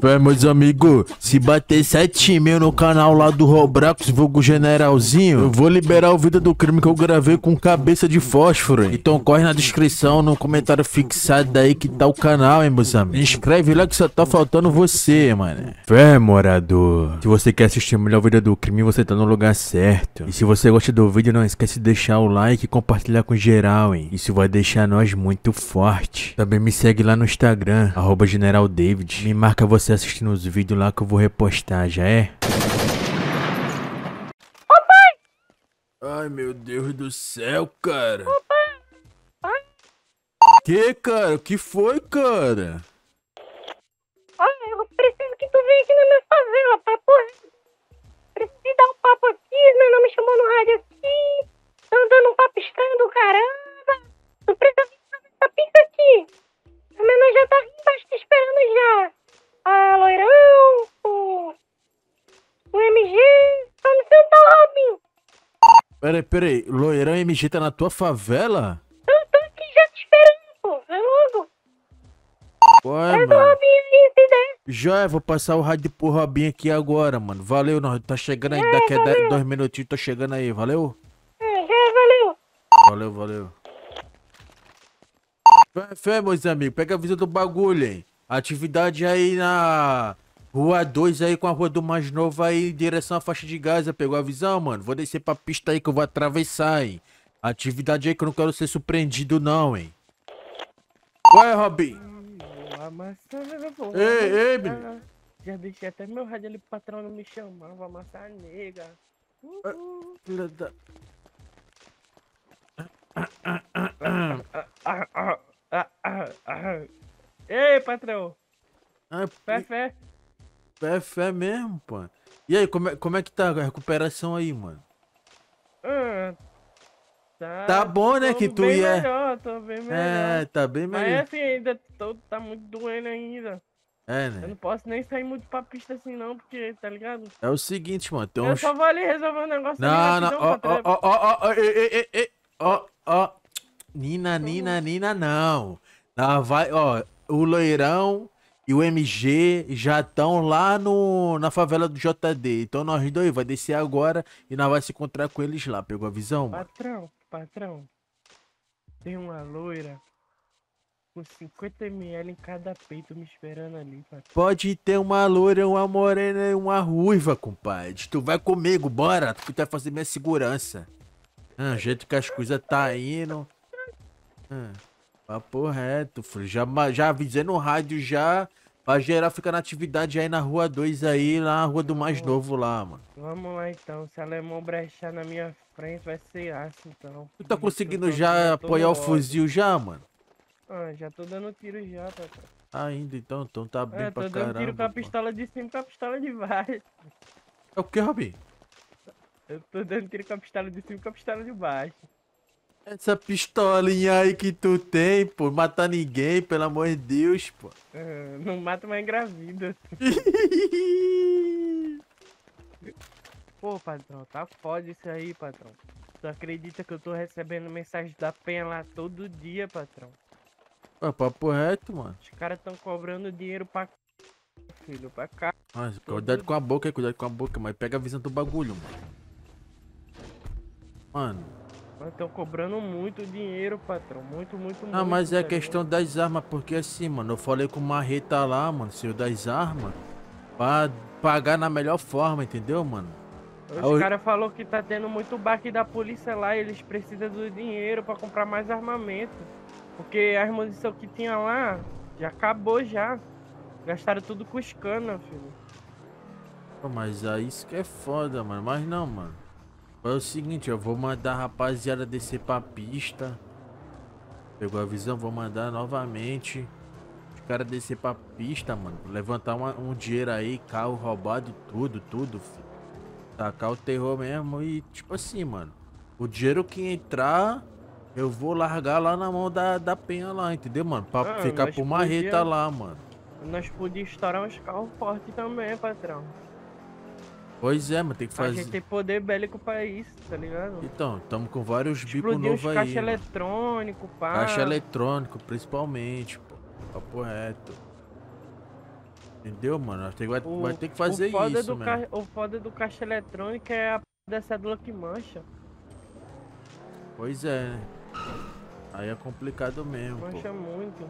Vé, meus amigos, se bater 7 mil no canal lá do Robracos, vulgo generalzinho, eu vou liberar o vídeo do crime que eu gravei com cabeça de fósforo. Hein? Então corre na descrição, no comentário fixado aí que tá o canal, hein, meus amigos. Inscreve lá que só tá faltando você, mano. Vé, morador, se você quer assistir o melhor vídeo do crime, você tá no lugar certo. E se você gosta do vídeo, não esquece de deixar o like e compartilhar com geral, hein. Isso vai deixar nós muito forte. Também me segue lá no Instagram, arroba General David. Me marca você assistindo os vídeos lá que eu vou repostar, já é? Ai, meu Deus do céu, cara. Que, cara? O que foi, cara? Olha, eu preciso que tu venha aqui na minha favela, papo. Preciso dar um papo aqui, meu nome chamou no rádio aqui. Tá dando um papo estranho do caramba. Tu precisa vir essa pista aqui. A menor já tá aqui embaixo te esperando já. A loirão, o, o MG, só não sei onde tá o Robin. Peraí, peraí. Loirão MG tá na tua favela? Eu tô aqui já te esperando, pô. Vai logo. Ué, o mano. Robin aí, der. Já, vou passar o rádio pro Robinho aqui agora, mano. Valeu, nós tá chegando aí. Daqui a dez- dois minutinhos tô chegando aí, valeu? É, já valeu. Valeu, valeu. Fé, fé, meus amigos, pega a visão do bagulho, hein? Atividade aí na Rua 2 aí com a Rua do Mais Novo aí, em direção à faixa de Gaza. Pegou a visão, mano? Vou descer pra pista aí que eu vou atravessar, hein? Atividade aí que eu não quero ser surpreendido, não, hein? Ué, Robin? Ei, ei, menino. Já deixei até meu rádio ali pro patrão não me chamar, vou amassar a nega. Uhul. Ah, ah, ah, ah, ah. Ei, patrão. Ah, Fé, fé. É fé mesmo, pô. E aí, como é, como é que tá a recuperação aí, mano? Ah, tá, Tá bom, né, que tu bem ia- melhor, tô bem melhor. É, tá bem Mas melhor. assim, ainda tô, tá muito doendo ainda. É, Eu né? não posso nem sair muito pra pista assim não, porque, tá ligado? É o seguinte, mano. Tem Eu uns... só vou ali resolver um negócio Não, não, ó, ó, ó, ó, ó, ei, ó, ó. Nina, Nina, Nina, não. Não, vai, ó, o Loirão e o MG já estão lá no, na favela do JD. Então nós dois vai descer agora e nós vai se encontrar com eles lá. Pegou a visão, mano? Patrão, patrão. Tem uma loira com 50ml em cada peito me esperando ali, patrão. Pode ter uma loira, uma morena e uma ruiva, compadre. Tu vai comigo, bora. Tu vai fazer minha segurança. Ah, o jeito que as coisas tá indo. Ah, papo reto, filho. Já, já avisei no rádio já. Pra geral ficar na atividade aí na rua 2 aí, lá na rua do mais novo lá, mano. Vamos lá então, se alemão brechar na minha frente vai ser aço então. Tu tá conseguindo tô- já tô apoiar o fuzil já, mano? Ah, já tô dando tiro já, patrão. Ainda então, então tá bem É, tô pra dando tiro com a caramba. pô. pistola de cima e com a pistola de baixo. É o que, Robin? Eu tô dando tiro com a pistola de cima e com a pistola de baixo. Essa pistolinha aí que tu tem, pô, matar ninguém, pelo amor de Deus, pô. Ah, não mata, mas engravida. Pô, patrão, tá foda isso aí, patrão. Tu acredita que eu tô recebendo mensagem da penha lá todo dia, patrão? Pô, papo reto, mano. Os caras tão cobrando dinheiro pra filho, pra cá. Mas cuidado com a boca cuidado com a boca, mas pega a visão do bagulho, mano. Mano, Estão cobrando muito dinheiro, patrão. Muito, muito, muito. ah, mas é questão das armas, porque assim, mano, eu falei com o Marreta lá, mano, senhor das armas, pra pagar na melhor forma, entendeu, mano? Ah, Os caras falaram que tá tendo muito baque da polícia lá eles precisam do dinheiro pra comprar mais armamento. Porque as munição que tinha lá já acabou já. Gastaram tudo com os cana, filho. Mas aí isso que é foda, mano. Mas não, mano. É o seguinte, eu vou mandar a rapaziada descer pra pista. Pegou a visão? Vou mandar novamente. Os caras descer pra pista, mano. Levantar uma- um dinheiro aí, carro roubado, tudo, tudo, filho. Tacar o terror mesmo e, tipo assim, mano. O dinheiro que entrar, eu vou largar lá na mão da, da penha lá, entendeu, mano? Pra Ah, ficar por marreta podia- lá, mano. Nós podíamos estourar uns carros fortes também, patrão. Pois é, mano, tem que fazer. gente ter poder bélico pra isso, tá ligado? Então, tamo com vários bicos novos aí. caixa mano. eletrônico, pá. Caixa eletrônico, principalmente, pô. Papo reto. Entendeu, mano? Tem, vai, O- vai ter que fazer isso, mano. caixa, O foda do caixa eletrônico é a p da cédula que mancha. Pois é, né? Aí é complicado mesmo, pô. Mancha muito.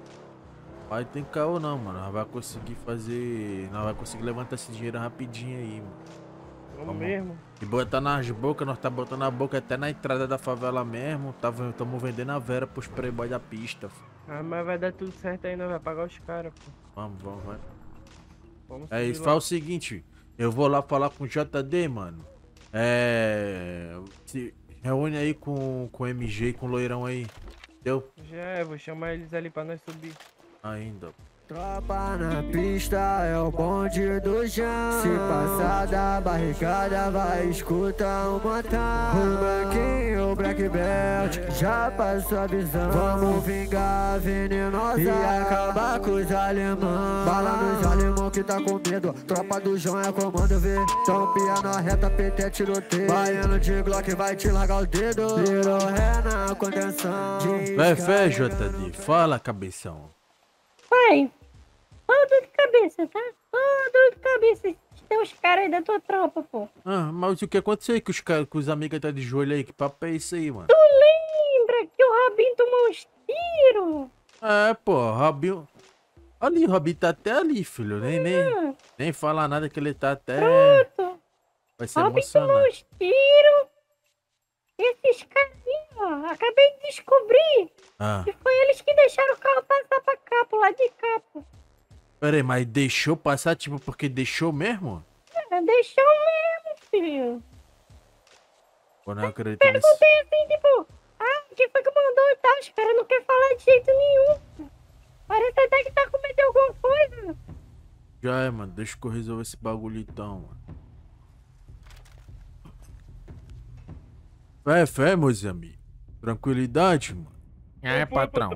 Aí tem caô não, mano. Nós vai conseguir fazer. Nós vai conseguir levantar esse dinheiro rapidinho aí, mano. Vamos. mesmo. E botar nas bocas, nós tá botando a boca até na entrada da favela mesmo. Tamo vendendo a vera pros playboy da pista. Ah, mas vai dar tudo certo ainda, vai pagar os caras, pô. Vamos, vamos, vai. Vamos É, isso faz o seguinte, eu vou lá falar com o JD, mano. É. Se reúne aí com, com o MG e com o loirão aí. Entendeu? Já é, vou chamar eles ali pra nós subir. Ainda. Tropa na pista é o bonde do Jão. Se passar da barricada, vai escutar um montão. O branquinho, o black belt, já passou a visão. Vamos vingar a venenosa e acabar com os alemães. Bala nos alemão que tá com medo. Tropa do João é comando V. Trompia na reta, PT tiroteio. Baiano de Glock vai te largar o dedo. Virou ré na contenção. Vai fé, JD. Fala, cabeção. Pai, ó dor de cabeça, tá? Ó dor de cabeça. Tem os caras aí da tua tropa, pô. Ah, mas o que aconteceu aí com os, caras- com os amigos tá de joelho aí? Que papo é isso aí, mano? Lembra que o Robin tomou uns tiros? É, pô, Robinho. Ali, o Robinho tá até ali, filho. Nem, nem, Ah, nem fala nada que ele tá até. pronto. Vai se Robin tomou emocionar. uns tiros. Esses ó. Acabei de descobrir Ah, que foi eles que deixaram o carro passar pra cá, pro lado de cá, pô. pera aí, mas deixou passar, tipo, porque deixou mesmo? É, deixou mesmo, filho. Pô, não acredito nisso. Perguntei assim, tipo, ah, quem foi que mandou e tal? Os caras não querem falar de jeito nenhum. Parece até que tá cometendo alguma coisa. Já é, mano. Deixa que eu resolver esse bagulho então, mano. Fé, fé, meus amigos. Tranquilidade, mano. É, patrão.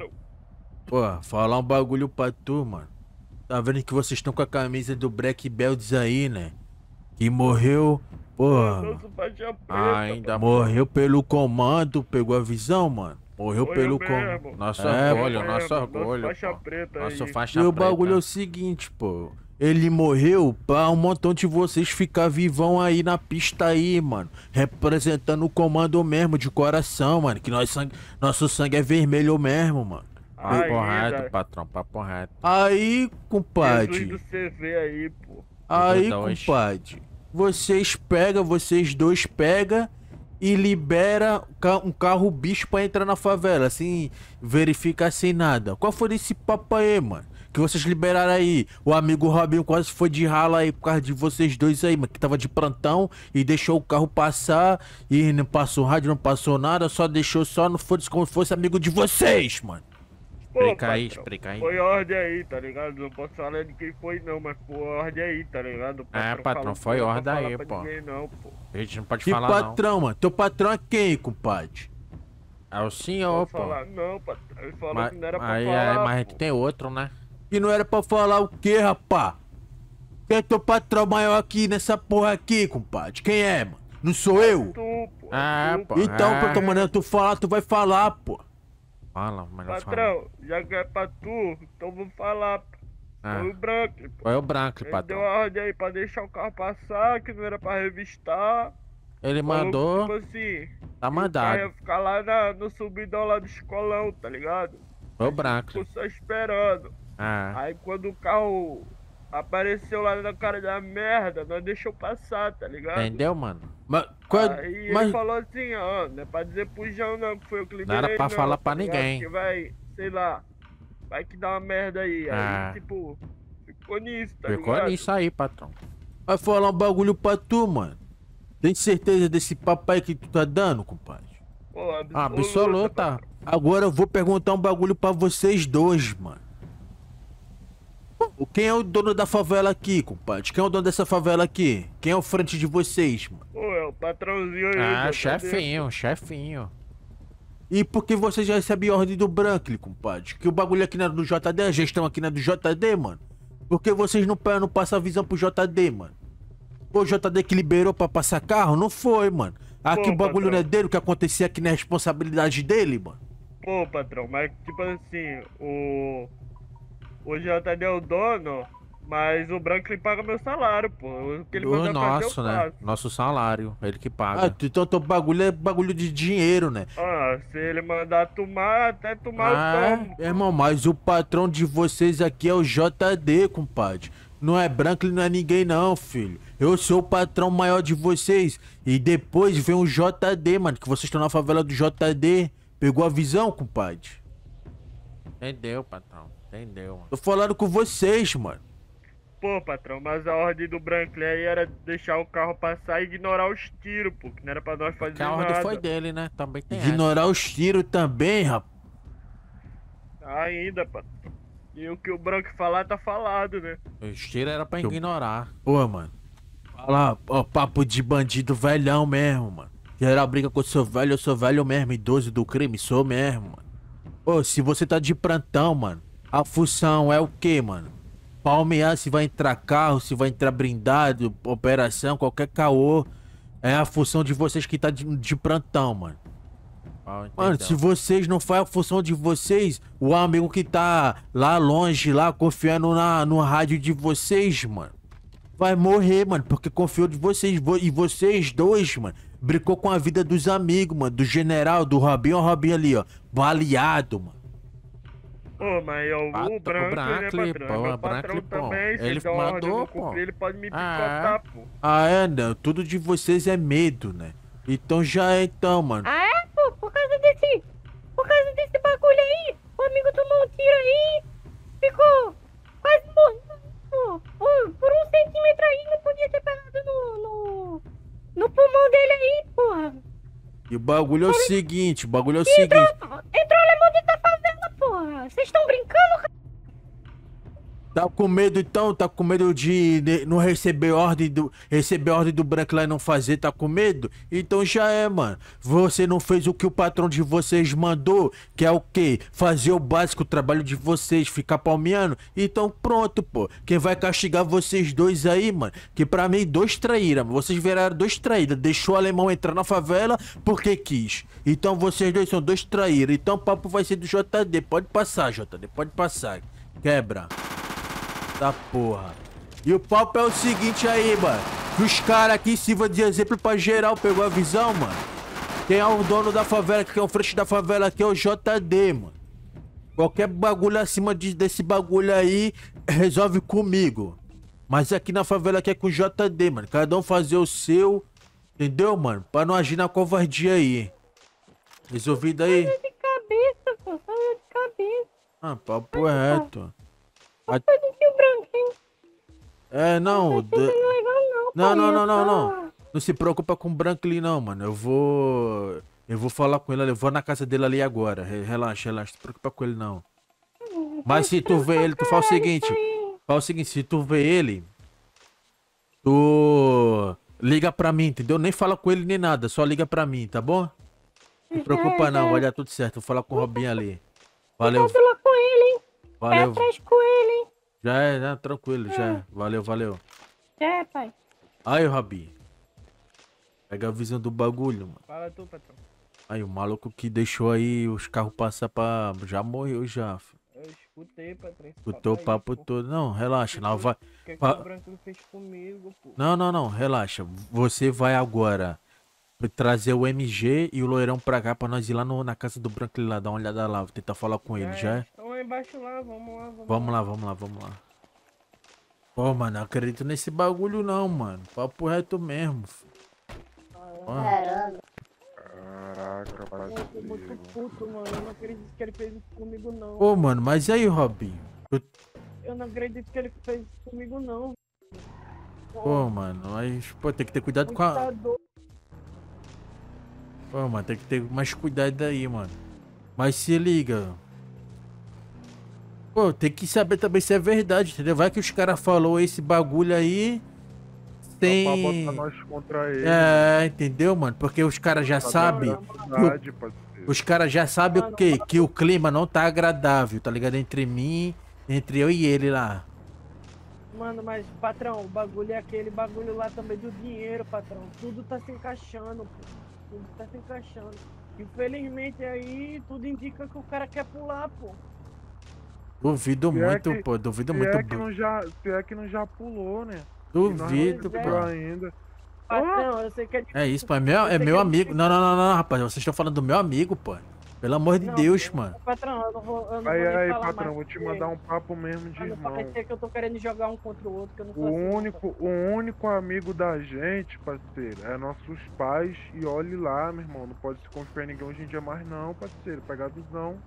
Pô, falar um bagulho pra tu, mano. Tá vendo que vocês estão com a camisa do Black Belts aí, né? Que morreu, faixa preta. Ainda Morreu pelo comando, pegou a visão, mano? Morreu Foi pelo comando. Nosso É, orgulho, nosso orgulho. faixa pô. preta Nosso aí. faixa E o preta. bagulho é o seguinte, pô. Ele morreu pra um montão de vocês ficar vivão aí na pista aí, mano. Representando o comando mesmo, de coração, mano. Que nós sangue, nosso sangue é vermelho mesmo, mano. Papo Ainda. reto, patrão, papo reto. Aí, compadre. do CV aí, pô. Aí, compadre. Vocês pegam, vocês dois pegam e libera um carro bicho pra entrar na favela, assim, verificar sem nada. Qual foi esse papo aí, mano? Que vocês liberaram aí. O amigo Robinho quase foi de rala aí por causa de vocês dois aí, mano. Que tava de plantão e deixou o carro passar. E não passou rádio, não passou nada. Só deixou só, não fosse como se fosse amigo de vocês, mano. Explica aí, explica aí. Foi ordem aí, tá ligado? Não posso falar de quem foi não, mas foi ordem aí, tá ligado? O É, patrão, falou foi que não é ordem falar aí, pô. ninguém não, pô. A gente não pode Que falar, não. patrão, mano? Teu patrão é quem, compadre? É o senhor, pô. falar não, patrão. Ele falou Mas, que não era pra aí, falar, aí, mas a gente pô. tem outro, né? E não era pra falar o quê, rapá? Quem é teu patrão maior aqui nessa porra aqui, compadre? Quem é, mano? Não sou eu? Tu, pô. Ah, tu, pô. Então, é. pra eu tô mandando tu falar, tu vai falar, pô. Fala, melhor. Patrão, já que é pra tu, então vou falar. pô. Ah, Foi o branco, pô. foi o branco, Ele patrão. deu a ordem aí pra deixar o carro passar, que não era pra revistar. Ele Falou, mandou, Tipo assim, tá que mandado. ia ficar lá na, no subidão lá do escolão, tá ligado? Foi o branco. Ficou só esperando. Ah, Aí quando o carro apareceu lá na cara da merda, nós deixou passar, tá ligado? entendeu, mano? Mas, qual, Aí mas ele falou assim, ó, não é pra dizer pro João não, que foi eu que Não liberei era pra não, falar tá pra ninguém. Que vai, sei lá, vai que dá uma merda aí. Ah. Aí, tipo, ficou nisso, tá Ficou ligado? nisso aí, patrão. vai falar um bagulho pra tu, mano. Tem certeza desse papai que tu tá dando, compadre? Pô, Ah, absoluta, absoluta. Agora eu vou perguntar um bagulho pra vocês dois, mano. Quem é o dono da favela aqui, compadre? Quem é o dono dessa favela aqui? Quem é o frente de vocês, mano? Pô, é o patrãozinho aí. Ah, do chefinho, chefinho. E por que vocês já recebem ordem do Brankley, compadre? Que o bagulho aqui não é do JD, a gestão aqui não é do JD, mano. Por que vocês não, não passam a visão pro JD, mano? Pô, o JD que liberou pra passar carro? Não foi, mano. Aqui Pô, o bagulho patrão. não é dele, o que acontecia aqui não é responsabilidade dele, mano. Pô, patrão, mas tipo assim, o. O JD é o dono, Mas o branco ele paga meu salário, pô. O que ele O nosso, né? faço. Nosso salário. Ele que Ah, paga. então teu bagulho é bagulho de dinheiro, né? Ah, se ele mandar tomar, até tomar Ah, tomo. meu irmão, mas o patrão de vocês aqui é o JD, compadre. Não é branco, ele não é ninguém não, filho. Eu sou o patrão maior de vocês. E depois vem o JD, mano, que vocês estão na favela do JD. Pegou a visão, compadre? Entendeu, patrão? Entendeu. Tô falando com vocês, mano. Pô, patrão, mas a ordem do Brankley aí era deixar o carro passar e ignorar os tiros, pô. Que não era pra nós fazer Que a ordem nada. foi dele, né? Também tem Ignorar os tiros também, rapaz. Ainda, patrão. E o que o branco falar, tá falado, né? essa. Os tiros era pra Eu- ignorar. Pô, mano. Fala, ó, papo de bandido velhão mesmo, mano. Geral briga com eu sou velho, eu sou velho mesmo. Idoso do crime, sou mesmo, mano. Ô, se você tá de plantão, mano, a função é o quê, mano? Palmear se vai entrar carro, se vai entrar blindado, operação, qualquer caô. É a função de vocês que tá de, de plantão, mano. Ó, Mano, se vocês não fazem a função de vocês, o amigo que tá lá longe, lá, confiando na, no rádio de vocês, mano, vai morrer, mano, porque confiou de vocês. vo- E vocês dois, mano, brincou com a vida dos amigos, mano, do general, do Robinho, ó, o Robinho ali, ó, baleado, mano. Pô, mas é o, Patrão, o branco, né, patrão? pô, é patrão pô. também. Se Ele eu mandou, pô. cumprir, ele pode me Ah, picotar, pô. Ah, é, não, tudo de vocês é medo, né? Então já é, então, mano. Ah, é, pô? Por causa desse. Por causa desse bagulho aí, o amigo tomou um tiro aí, ficou quase morrendo, pô. Por, por um centímetro aí, não podia ter pegado no. no, no pulmão dele aí, porra. E o bagulho é o seguinte, o bagulho é o seguinte. Entrou, entrou o alemão da favela, porra. Vocês estão brincando, cara? Tá com medo então? Tá com medo de, de não receber ordem do receber ordem do branco lá e não fazer? Tá com medo? Então já é, mano. Você não fez o que o patrão de vocês mandou, que é o quê? Fazer o básico, o trabalho de vocês, ficar palmeando. Então pronto, pô. Quem vai castigar vocês dois aí, mano? Que pra mim dois traíram. Vocês viraram dois traídos. Deixou o alemão entrar na favela porque quis. Então vocês dois são dois traíras. Então o papo vai ser do JD. Pode passar, JD. Pode passar. Quebra da porra. E o papo é o seguinte aí, mano. Que os caras aqui sirvam de exemplo pra geral. Pegou a visão, mano? Quem é o dono da favela, quem é o frente da favela aqui é o JD, mano. Qualquer bagulho acima de- desse bagulho aí, resolve comigo. Mas aqui na favela aqui é com o JD, mano. Cada um fazer o seu. Entendeu, mano? Pra não agir na covardia aí. Resolvido aí? De cabeça, pô. Só de cabeça. Ah, papo reto. Mas- Foi É, não. Não é não. Não, não, não, não, não. Não se preocupa com o Brankley, não, mano. Eu vou. Eu vou falar com ele ali. Eu vou na casa dele ali agora. Re- Relaxa, relaxa. Não se preocupa com ele, não. Mas se tu vê ele, tu faz o seguinte. Faz o seguinte, se tu vê ele. Tu. Liga pra mim, entendeu? Nem fala com ele nem nada. Só liga pra mim, tá bom? Não se preocupa, não. Vai dar tudo certo. Vou falar com o Robinho ali. Valeu, Pode lá com ele, hein? Valeu. atrás com ele, hein? Já é, já, tranquilo, já é. Valeu, valeu. É, pai. Aí, Robinho. Pega a visão do bagulho, mano. Fala tu, patrão. Aí, o maluco que deixou aí os carros passar pra. Já morreu já. fi. Eu escutei, patrão. Escutou o aí, papo pô. todo. Não, relaxa. Não, vai... O que, que o branco fez comigo, pô? não, não, não, relaxa. Você vai agora trazer o MG e o loirão pra cá pra nós ir lá no- na casa do Branco lá, dar uma olhada lá. Vou tentar falar com ele, já é? Lá embaixo lá, vamos lá, vamos, Vamos lá, vamos lá, vamos lá. Pô, mano, não acredito nesse bagulho não, mano. Papo reto mesmo. fi. Ó. Eu tô muito puto, mano. Eu não acredito que ele fez isso comigo, não. Pô, mano, mas aí, Robinho? Eu não acredito que ele fez isso comigo, não. Pô, mano, mas, pô, tem que ter cuidado com a. Tá. Pô, mano, tem que ter mais cuidado aí, mano. Mas se liga. Pô, tem que saber também se é verdade, entendeu? Vai que os caras falou esse bagulho aí. Tem. Pra botar nós contra ele. É, entendeu, mano? Porque os caras já sabem. Os caras já sabem o quê? Que o clima não tá agradável, tá ligado? Entre mim, entre eu e ele lá. Mano, mas, patrão, o bagulho é aquele bagulho lá também do dinheiro, patrão. Tudo tá se encaixando, pô. Tudo tá se encaixando. Infelizmente aí, tudo indica que o cara quer pular, pô. Duvido Se é muito, que- pô. Duvido Se muito. é, que não já, se é que não já pulou, né? Duvido, pô. ainda. Patrão, eu sei que é É isso, pô. É meu, é meu quer- amigo. Não, não, não, não, rapaz. Vocês estão falando do meu amigo, pô. Pelo amor de Não, Deus, mano. Patrão, eu não vou, eu não Aí, aí, falar patrão, mais, vou te mandar um papo mesmo de irmão. parecer que eu tô querendo jogar um contra o outro, que eu não O assim, único, o único amigo da gente, parceiro, é nossos pais. E olhe lá, meu irmão. Não pode se confiar em ninguém hoje em dia mais, não, parceiro. Pegar visão.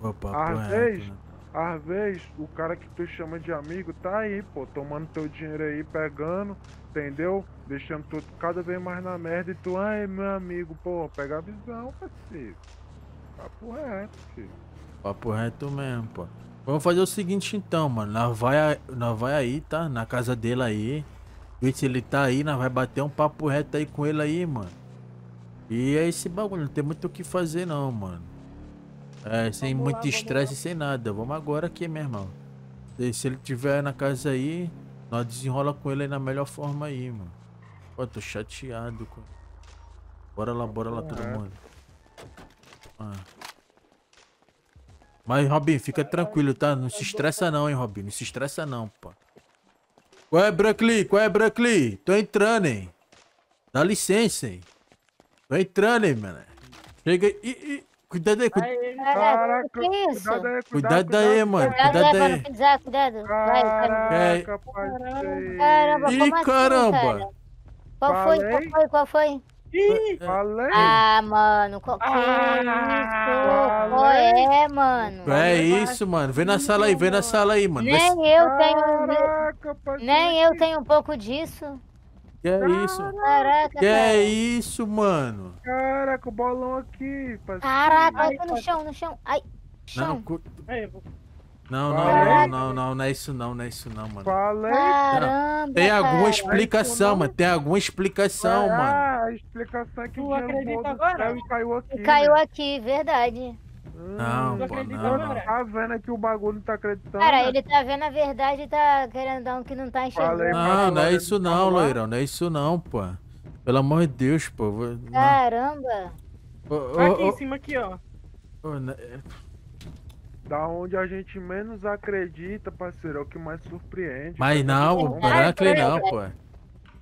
Papo Às reto, vezes, né? às vezes, o cara que tu chama de amigo tá aí, pô, tomando teu dinheiro aí, pegando, entendeu? Deixando tu cada vez mais na merda e tu, ai, meu amigo, pô, pega a visão, parceiro. Papo reto, filho. Papo reto mesmo, pô. Vamos fazer o seguinte então, mano. Nós vai, nós vai aí, tá? Na casa dele aí. Ver se ele tá aí, nós vai bater um papo reto aí com ele aí, mano. E é esse bagulho, não tem muito o que fazer não, mano. É, sem Vamos muito estresse, sem nada. Vamos agora aqui, meu irmão. E se ele tiver na casa aí, nós desenrola com ele aí na melhor forma aí, mano. Pô, tô chateado com. Bora lá, bora lá todo mundo. Ah. Mas, Robin, fica tranquilo, tá? Não se estressa não, hein, Robin. Não se estressa não, pô. Qual é, Brooklyn? Qual é, Brooklyn? Tô entrando, hein? Dá licença, hein? Tô entrando, hein, mano. Chega aí. Cuidado aí, cuidado. Aí, Caraca, que isso? cuidado aí, Cuidado aí, mano. Cuidado, Cuidado é, aí. pisar, cuidado. Vai, vai. Caraca, parceiro. Caramba, Ih, assim, caramba. cara? Qual foi? Qual Falei. foi? Qual foi? Ih, Falei. Ah, mano, qual que Ah, isso? Qual é, mano? É isso, mano. Vem na sala aí, vem na sala aí, mano. Nem eu tenho. Caraca. Nem eu tenho um pouco disso. Que é isso? Caraca, Que é cara. isso, mano? Caraca, o bolão aqui, parceiro. Caraca, Ai, no chão, no chão. Ai, Não, chão. não, não, não, não, não, não é isso não, não é isso não, mano. Falei. Caramba, Tem alguma cara. explicação, mano. Tem alguma explicação, mano. Ah, a explicação é que Tu o dinheiro e caiu aqui. Caiu né? aqui, verdade. Não, Tu pô, não, não. Tá vendo aqui o bagulho, não tá acreditando? Cara, né? ele tá vendo a verdade e tá querendo dar um que não tá enxergando. Falei. Não, não é isso não, loirão. Não é isso não, pô. Pelo amor de Deus, pô. não. Caramba. Ô, ô, Aqui em cima, aqui, ó. né- Da onde a gente menos acredita, parceiro, é o que mais surpreende. Mas não, o Ai, Brankley peraí, não, pô.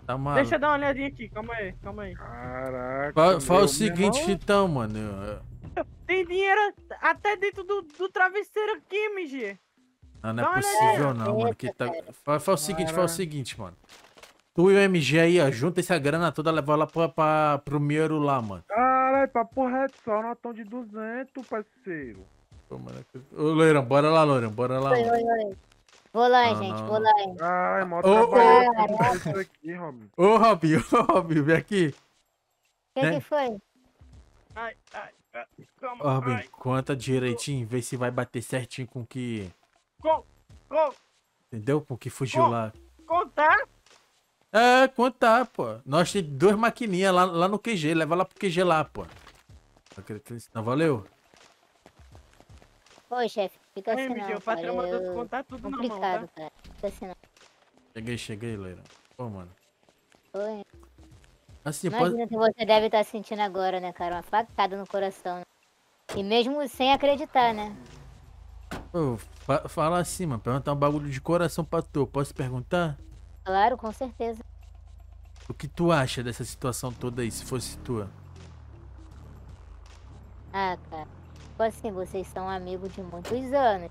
Tá maluco. Deixa eu dar uma olhadinha aqui, calma aí, calma aí. Caraca. Fala, fala o seguinte, irmão, então, mano. eu- Tem dinheiro até dentro do, do travesseiro aqui, MG. Não, não é possível não, mano. Que tá... Fala, fala o seguinte, fala o seguinte, mano. Tu e o MG aí, ó, junta essa grana toda, leva lá pra, pra, pro Miero lá, mano. Caralho, papo reto, só notão de 200, parceiro. Pô, mano, Ô, Loirão, bora lá, Loirão, bora lá. Oi, oi, oi. Vou lá, Não, gente, não, vou lá. hein. Ai, mó Ô, trabalho ô. isso aqui, Robin. Ô, Robin, ô, Robin, vem aqui. O que, Né? que foi? Ai, ai, calma. Ai. conta direitinho, vê se vai bater certinho com o que. Com, com, Entendeu? Com o que fugiu Ó. lá. contar? É, contar, pô. Nós temos duas maquininhas lá, lá no QG, leva lá pro QG lá, pô. Não valeu? Oi, chefe, fica assim MG, não, o patrão mandou Eu- contar tudo na mão, Complicado, tá? cara. Fica assim não. Cheguei, cheguei, Loirão. Pô, mano. Oi. Assim, pode. Imagina o que você deve estar sentindo agora, né, cara? Uma facada no coração. né? E mesmo sem acreditar, né? Pô, fa- fala assim, mano. Perguntar um bagulho de coração pra tu. Posso perguntar? Claro, com certeza. O que tu acha dessa situação toda aí, se fosse tua? Ah, cara. Tipo assim, vocês são amigos de muitos anos.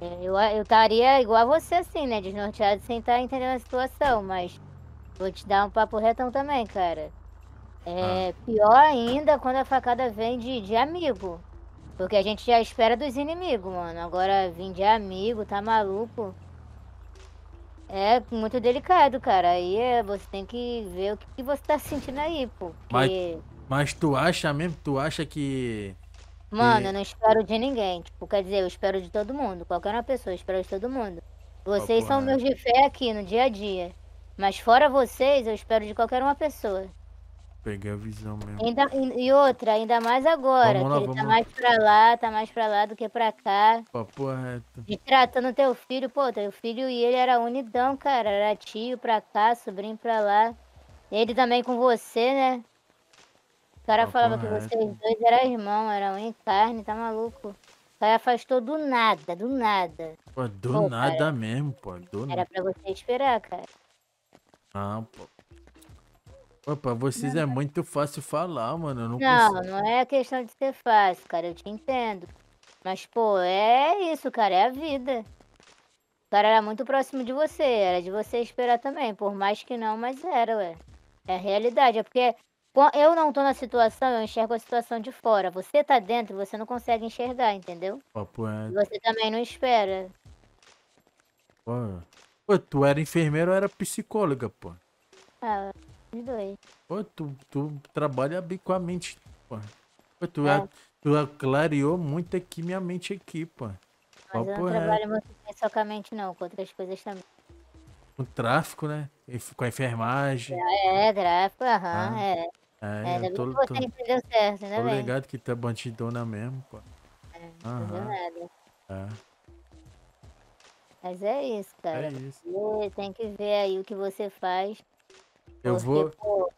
É, Eu eu estaria igual a você, assim, né? Desnorteado sem estar entendendo a situação, mas vou te dar um papo retão também, cara. É pior ainda quando a facada vem de, de amigo. Porque a gente já espera dos inimigos, mano. Agora vir de amigo, tá maluco? É muito delicado, cara. Aí é, você tem que ver o que, que você tá sentindo aí, pô. Mas- Porque... Mas tu acha mesmo? Tu acha que. Mano, E- eu não espero de ninguém. Tipo, quer dizer, eu espero de todo mundo. Qualquer uma pessoa, eu espero de todo mundo. Vocês Papo são meus de fé aqui no dia a dia. Mas fora vocês, eu espero de qualquer uma pessoa. Peguei a visão mesmo. Ainda, e outra, ainda mais agora, Vamos lá, que ele tá lá. mais pra lá, tá mais pra lá do que pra cá. Papo reto. E tratando teu filho, pô, teu filho e ele era unidão, cara. Era tio pra cá, sobrinho pra lá. Ele também com você, né? O cara Papo falava que reto. vocês dois eram irmãos, eram um em carne, tá maluco? O cara afastou do nada, do nada. Pô, do Pô, nada cara. mesmo, pô. Do Era nada. pra você esperar, cara. Não, pô. Pô, pra vocês é muito fácil falar, mano. Eu não, Não, consigo. não é questão de ser fácil, cara. Eu te entendo. Mas, pô, é isso, cara. É a vida. O cara era muito próximo de você. Era de você esperar também. Por mais que não, mas era, ué. É a realidade. É porque eu não tô na situação, eu enxergo a situação de fora. Você tá dentro, você não consegue enxergar, entendeu? Papo E reto. você também não espera. Pô. Pô, tu era enfermeira ou era psicóloga, pô? Ah, os dois. Pô, tu, tu trabalha bem com a mente, pô. Pô, tu, É. a- tu clareou muito aqui minha mente aqui, pô. Mas eu não trabalho muito bem só com a mente, não. Com outras coisas também. Com tráfico, né? Com a enfermagem. É, gráfico, aham, Ah, é. É, É, eu tô, tô, certo, tô ligado que tu é bandidona mesmo, pô. Não entendeu Aham. nada. É, Mas é isso, cara. é isso. Você tem que ver aí o que você faz. Eu porque, vou. pô,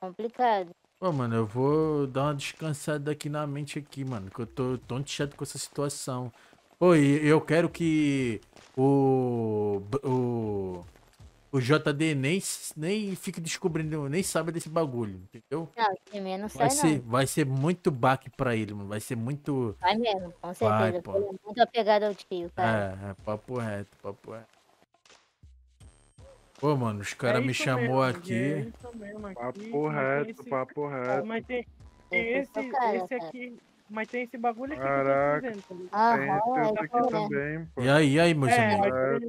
complicado. Pô, mano, eu vou dar uma descansada aqui na mente aqui, mano. Que eu tô tão chato com essa situação. Pô, e eu quero que o. O. O JD nem, nem fique descobrindo, nem sabe desse bagulho, entendeu? Não, não Vai não. ser, vai ser muito baque pra ele, mano. Vai ser muito. Vai mesmo, com certeza. ele é muito apegado ao tio, cara. É, é papo reto, papo reto. Pô, mano, os caras É me chamou mesmo, aqui. É mesmo aqui. Papo reto, esse- papo reto. Mas tem, que esse, esse cara. aqui. Mas tem esse bagulho aqui Caraca. que eu tô dizendo, tá Tem é esse isso aqui também, pô. E aí, e aí, meus É, amigos? mas-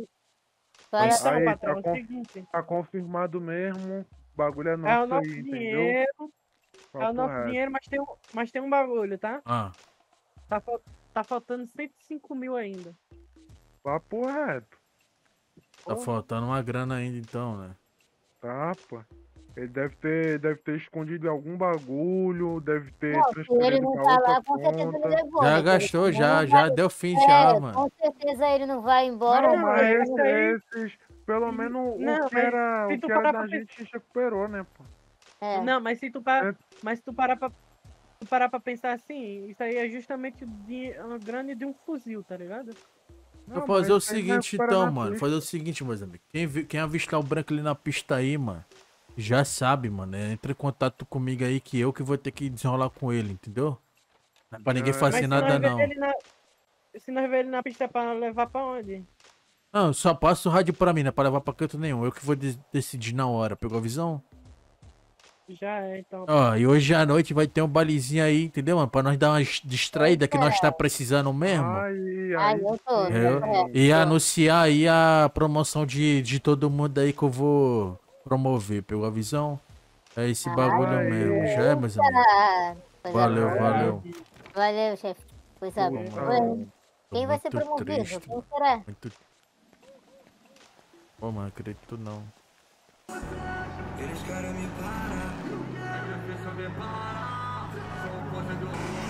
então, Aí, patrão, tá é o seguinte. Tá confirmado mesmo. O bagulho é É o nosso nosso aí, entendeu? dinheiro, é o Papo nosso reto. dinheiro, mas tem, um, mas tem um bagulho, tá? Ah, Tá, tá faltando 105 mil ainda. Papo reto. Tá faltando uma grana ainda então, né? Tá, pô. Ele deve ter, deve ter escondido algum bagulho, deve ter Não, se ele transferido não pra tá outra lá, com certeza ele levou. né? Já Ele gastou, também já, já vai- deu fim É, já, mano. com certeza ele não vai embora. Não, mas ele esses, pelo menos Não, o que mas era, se o tu que era parar da pra gente recuperou, né, pô? É. Não, mas se tu parar, É. mas se tu parar pra, tu parar pra pensar assim, isso aí é justamente a grana de um fuzil, tá ligado? Vou Não, fazer mas o aí seguinte então, mano. pista. Fazer o seguinte, meus amigos. Quem, quem avistar o branco ali na pista aí, mano, já sabe, mano. Entre em contato comigo aí que eu que vou ter que desenrolar com ele, entendeu? Não é pra ninguém fazer Mas nada, não. na- se nós ver ele na pista pra levar pra onde? Não, só passa o rádio pra mim, não é pra levar pra canto nenhum. Eu que vou de- decidir na hora. Pegou a visão? Já é, então. Ó, e hoje à noite vai ter um balizinho aí, entendeu, mano? Pra nós dar uma dis- distraída que nós tá precisando mesmo. Aí, aí. eu tô. sim, Eu- é. E anunciar aí a promoção de, de todo mundo aí que eu vou promover. Pegou a visão? É esse bagulho Ai, mesmo. Já é, meus amigos? Valeu, valeu. Valeu, chefe. Coisa Puta, boa. mano. Quem vai ser promovido? triste. Quem será? Muito. Pô, mano, acredito não. Eles querem me parar. Eu quero. Eles me para. Sou o poder do amor.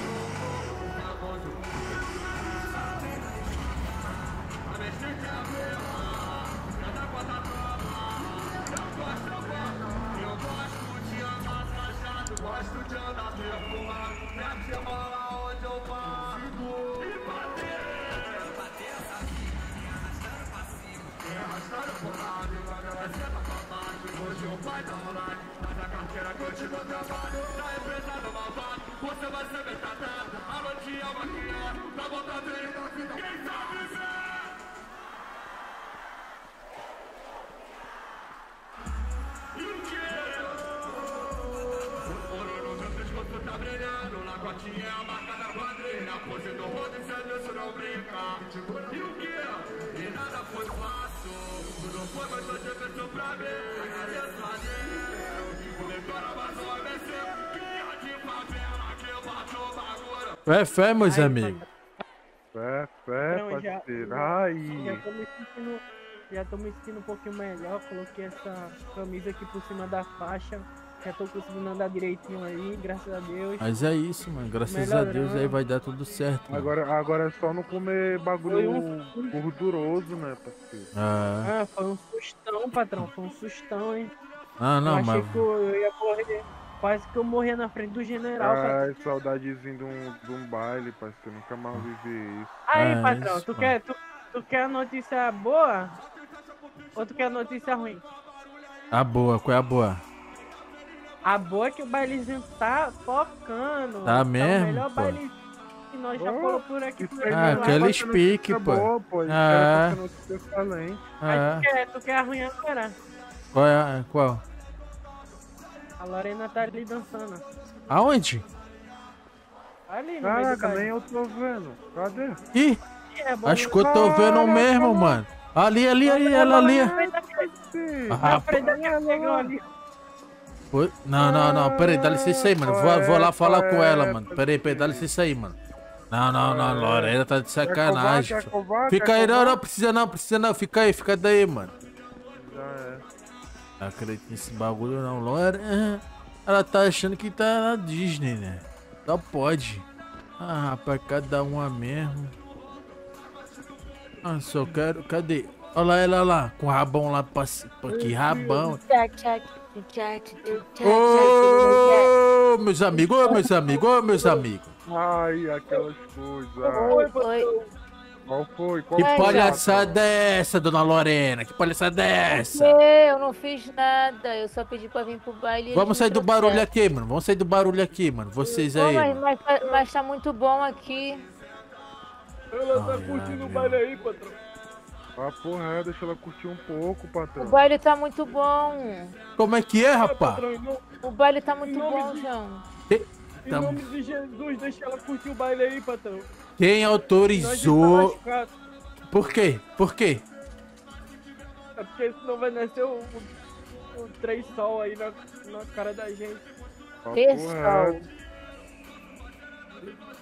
gravado na empresa do malvado Você vai ser bem tratado, a noite é uma criança Pra botar dentro da vida, quem sabe ver Tá brilhando, na cotinha é a marca da quadrilha Pose do rodo e serviço não brinca E o que? E nada foi fácil Tudo foi, mas hoje é pra mim Agradeço a Fé, fé, meus Aí, amigos. Fé, fé, Não, já- parceiro. Já Aí. tô me sentindo. Já tô me sentindo um pouquinho melhor. Coloquei essa camisa aqui por cima da faixa. Já tô conseguindo andar direitinho aí, graças a Deus. Mas é isso, mano. Graças a Melhorando. Deus aí vai dar tudo certo. Mano. Agora, agora é só não comer bagulho um- gorduroso, né, parceiro? Ah, Ah, foi um sustão, patrão. Foi um sustão, hein? Ah, não, eu achei mas. que eu eu ia morrer. Quase que eu morria na frente do general. patrão. Ai, saudadezinho de um, de um baile, parceiro. Nunca mais vivi isso. Aí, É, patrão, isso, tu quer, tu, tu quer a notícia boa? Ou tu quer a notícia ruim? A boa, qual é a boa? A boa é que o bailezinho tá focando. Tá o mesmo, melhor pô? baile que nós já Oh, falou por aqui. Aí Ah, é aquele speak, pô. Boa, pô. Ah. excelente. Mas É. tu quer, tu quer a ruim agora? Qual é a. Qual? A Lorena tá ali dançando. Aonde? Ali no Caraca, nem eu tô vendo. Cadê? Ih, É, acho que eu tô vendo mesmo, mano. Ali, ali, ali, ela ali. Ah. Pô, Não, não, não, peraí, dá licença aí, mano. Vou, vou lá falar com ela, mano. Peraí, peraí, dá licença aí, mano. Não, não, não, Lorena tá de sacanagem. Covar, Fica aí, não, não, precisa não, precisa não. Fica aí, fica daí, mano. Já é. Não acredito nesse bagulho não, Lorena. Ela tá achando que tá na Disney, né? Só pode. Ah, rapaz, cada uma mesmo. Ah, só quero. Cadê? Olha lá ela lá, com o rabão lá pra cima. Que rabão. Ô, meus amigos, ô, meus amigos, ô, meus amigos. Ai, aquelas coisas. Oi, oi. Qual foi? Qual Que Ai, foi? palhaçada é essa, dona Lorena? Que palhaçada é essa? Eu não fiz nada, eu só pedi pra vir pro baile. Vamos sair do barulho aqui, mano. Vamos sair do barulho aqui, mano. Vocês aí. mas, mano. mas, tá- mas tá muito bom aqui. Ela tá curtindo o baile aí, patrão. Ah, porra, deixa ela curtir um pouco, O patrão. baile tá muito bom. Como é que é, rapaz? O baile tá muito bom, de- João. Em Tá- nome de Jesus, deixa ela curtir o baile aí, patrão. Quem autorizou? tá. Por quê? Por quê? É porque senão vai nascer o, o, o três sol aí na, na cara da gente. Ah, Pessoal,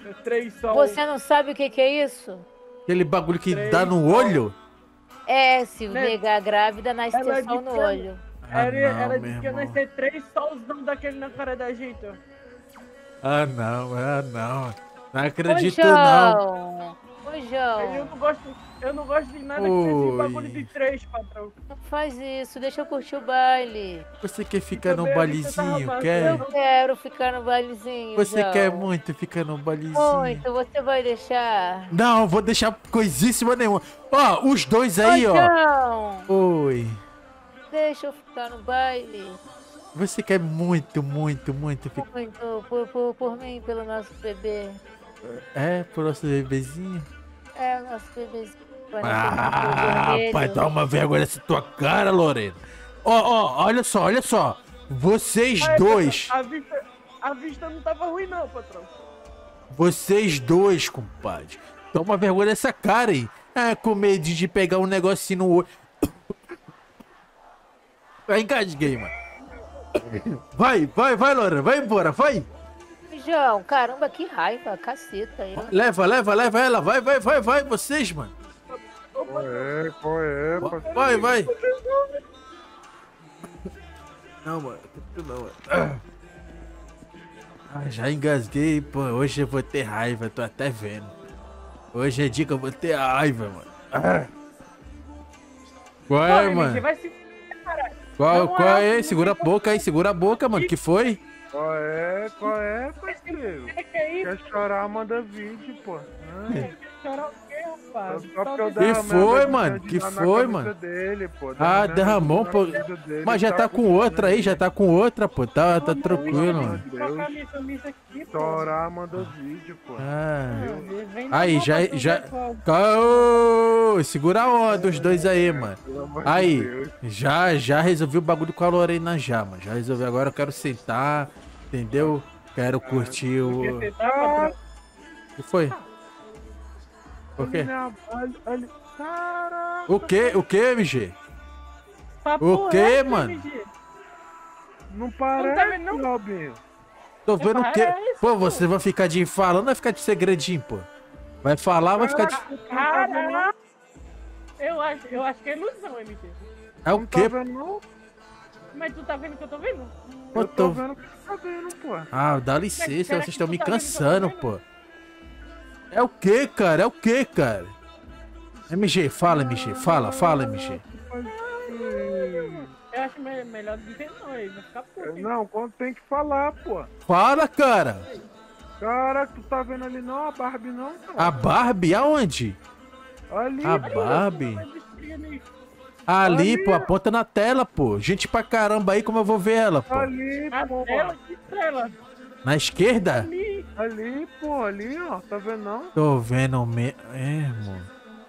É três sol. você não sabe o que que é isso? Aquele bagulho que Três, dá no olho? É, se Né? pegar grávida, nasce Ela é ter sol no olho. Ah, Ela, ela não, disse meu que ia nascer três solzão daquele na cara da gente, ó. Ah, não, ah, não. Não Ô, acredito, não. João. Ô, Aí Eu João, não gosto, eu não gosto de nada que seja Oi. bagulho de três, patrão. não faz isso, deixa eu curtir o baile. Você quer ficar no passando. quer? Eu quero ficar no bailezinho. Você João. quer muito ficar no balizinho? Muito, você vai deixar? Não, vou deixar coisíssima nenhuma. Ó, os dois aí, Ô, ó. João, Oi. deixa eu ficar no baile. Você quer muito, muito, muito ficar. Muito, por, por, por mim, pelo nosso bebê. É, pro nosso bebezinho? É, o nosso bebezinho. Ah, pai, dá uma vergonha nessa tua cara, Lorena. Ó, ó, olha só, olha só. Vocês dois, A vista, a vista não tava ruim não, patrão. vocês dois, compadre. Toma vergonha nessa cara aí. Ah, com medo de pegar um negocinho no olho. Vai, engasguei, mano. Vai, vai, vai, Lorena, vai embora, vai. João, caramba, que raiva, caceta. Eu... Leva, leva, leva ela, vai, vai, vai, vai, vocês, mano. Qual é? Qual é? Vai, vai. Não, mano, não, mano. Ah, já engasguei, pô. Hoje eu vou ter raiva, tô até vendo. Hoje é dia que eu vou ter raiva, mano. Ah. Qual é, Pô, mano? vai se... Qual, qual é? Segura a boca aí, segura a boca, mano. Que foi? Qual é? Qual é, parceiro? É que é isso, Quer chorar, manda vídeo, pô. Ah, chorar o quê, rapaz? Só porque eu Que foi, mano? Que foi, mano? Dele, pô. Ah, derramou, pô. dele, Mas já tá com outra aí, já tá com outra, pô. Tá, tá tranquilo, mano. Chorar, manda vídeo, pô. Ah. Aí, já, já. Ô, Segura a onda, os dois aí, mano. Aí, já, já resolvi o bagulho com a Lorena já, mano. Já resolvi. Agora eu quero sentar, entendeu? Quero curtir o. O que foi? O quê? O quê? O quê, MG? O quê, mano? Não Não tá parece, vendo, não? Robinho. Tô vendo o quê? Pô, você vai ficar de falando ou vai ficar de segredinho, pô? Vai falar, vai ficar de. Caraca. Eu acho, eu acho que é ilusão, MG. É o tá quê? Mas tu tá vendo o que eu tô vendo? Pô, Eu tô tô- vendo que você tá vendo, pô. Ah, dá Mas licença, vocês que estão tu me tá que cansando, pô. É o quê, cara? É o quê, cara? MG, fala, MG, fala, fala, MG. Eu acho me- melhor dizer não, aí vai ficar puto. Não, quando tem que falar, pô. Fala, cara. Cara, tu tá vendo ali não a Barbie não, A cara? Barbie, aonde? Ali, A. Barbie? Ali, Ali, pô, ó. aponta na tela, pô. Gente pra caramba aí, como eu vou ver ela, pô? Ali, pô. tela, que tela? Na esquerda? Ali. Ali, pô, ali, ó. Tá vendo não? Tô vendo me... É, mano.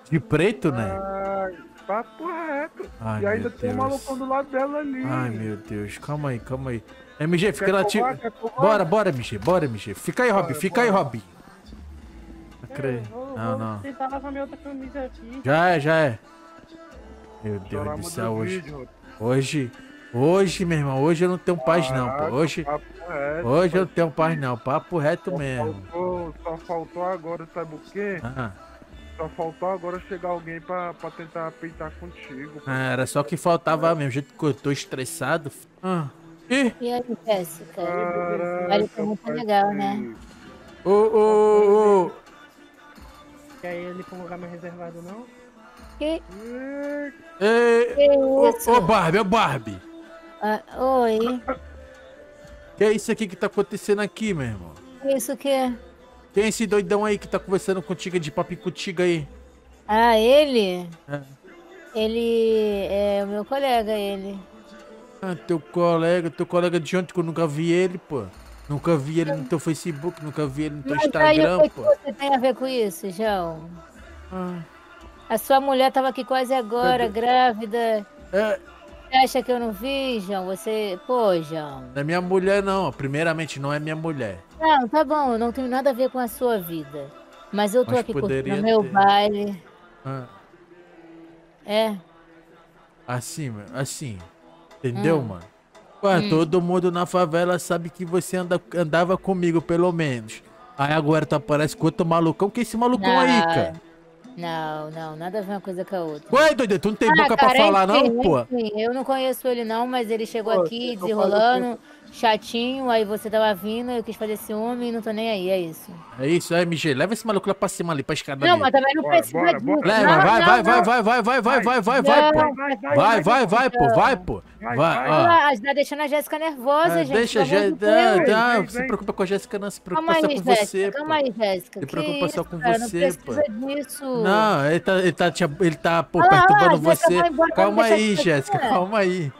De preto, né? Ai, papo reto. Ai, e ainda meu tem um Deus. malucão do lado dela ali. Ai, meu Deus. Calma aí, calma aí. MG, fica Quer lá, covar? Bora, bora, MG. Bora, MG. Fica aí, Rob. Bora, Fica aí, bora. Rob. Acre- Vou, Não, vou não. tentar lavar minha outra camisa aqui. Já é, já é. Meu Deus Choramos do céu, hoje. vídeo, Hoje, hoje, meu irmão, hoje eu não tenho paz não, pô. Hoje, reto. hoje eu não tenho paz não. Papo reto Só mesmo. faltou, só faltou agora, sabe o quê? Ah, Só faltou agora chegar alguém pra, pra tentar peitar contigo. ah, era só que faltava mesmo. Jeito que eu tô estressado. Ah. Ih, E aí, Jéssica? Olha, foi muito legal, né? ô, ô, ô. Quer ir ali pra um lugar mais reservado, não? Que, Ei, que ô, isso? ô, Barbie, ô, Barbie. Ah, oi, Que é isso aqui que tá acontecendo aqui, meu irmão? isso que é? Quem é esse doidão aí que tá conversando contigo de papo contigo aí? Ah, ele? É. Ele é o meu colega, ele. Ah, teu colega, teu colega de ontem que eu nunca vi ele, pô. Nunca vi ele no teu Facebook, nunca vi ele no teu Mas aí, o Instagram, que, pô. você tem a ver com isso, João? Ah, A sua mulher tava aqui quase agora, grávida. é, Você acha que eu não vi, João? Você. Pô, João. não é minha mulher não, primeiramente não é minha mulher. Não, tá bom, eu não tenho nada a ver com a sua vida. Mas eu tô Mas aqui curtindo meu ter. baile. Ah, É. assim, assim. Entendeu, Hum. mano? Ué, todo mundo na favela sabe que você anda, andava comigo, pelo menos. Aí agora tu aparece com outro malucão. Que é esse malucão aí, Não. cara? Não, não, nada a ver uma coisa com a outra. Ué, doido, tu não tem Ah, boca pra cara, falar, não, pô? enfim, eu não conheço ele não, mas ele chegou Pô, aqui desenrolando, chatinho, aí você tava vindo, eu quis fazer ciúme e não tô nem aí, é isso. É isso, aí, MG, leva esse maluco lá pra cima ali, pra escada Não, ali. mas também não Bora, precisa bora, disso. bora. Leva, Não, vai, não, vai, não. vai, vai, vai, vai, vai, vai, vai, vai, pô. Não. Vai, vai, vai, pô, vai, pô. Vai, Vai, vai. ó. Tá deixando a Jéssica nervosa, Ah, gente. deixa, dá, Vem, se preocupa com a Jéssica, não se preocupa só com você, Jéssica, calma aí, Jéssica. Se preocupa só com você, não pô. disso. Não, ele tá, ele tá, ele tá pô, perturbando Jéssica, você. vai vai Calma aí. Jéssica, calma aí.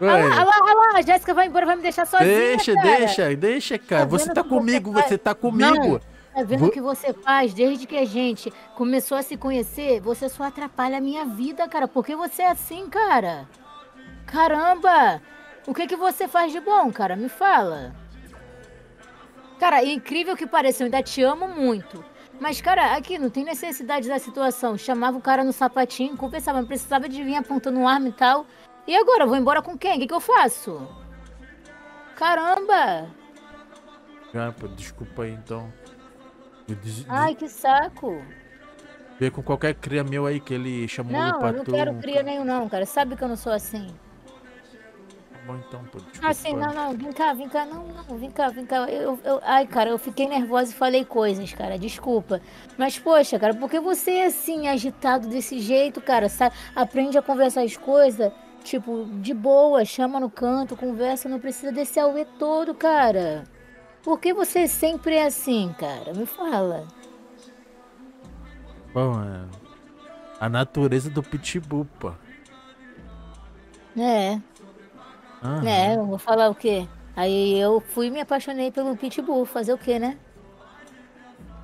Olha lá, olha lá, olha lá, a Jéssica vai embora, vai me deixar sozinha, deixa, cara. deixa, deixa, cara. Tá Você tá você comigo, faz? você tá comigo. Tá vendo o que você faz desde que a gente começou a se conhecer? Você só atrapalha a minha vida, cara. Por que você é assim, cara? Caramba! O que que você faz de bom, cara? Me fala. Cara, é incrível que pareça, eu ainda te amo muito. Mas, cara, aqui não tem necessidade da situação. Chamava o cara no sapatinho, conversava, não precisava de vir apontando um arma e tal. E agora, eu vou embora com quem? O que, que eu faço? Caramba! Pô, desculpa aí, então. Des- Ai, que saco! Vê com qualquer cria meu aí que ele chamou Não, pra eu não quero cria nenhum não, cara. Sabe que eu não sou assim. Tá bom, então, pô, desculpa. Assim, não, não, vem cá, vem cá, não, não, vem cá, vem cá. Eu, eu, ai, cara, eu fiquei nervosa e falei coisas, cara, desculpa. Mas, poxa, cara, por que você é assim, agitado desse jeito, cara? Sa- Aprende a conversar as coisas, tipo, de boa, chama no canto, conversa, não precisa desse auê todo, cara. Por que você sempre é assim, cara? Me fala. Bom, é. A natureza do pitbull, pô. É, Aham. né, eu vou falar o quê? Aí eu fui e me apaixonei pelo Pitbull, fazer o quê, né?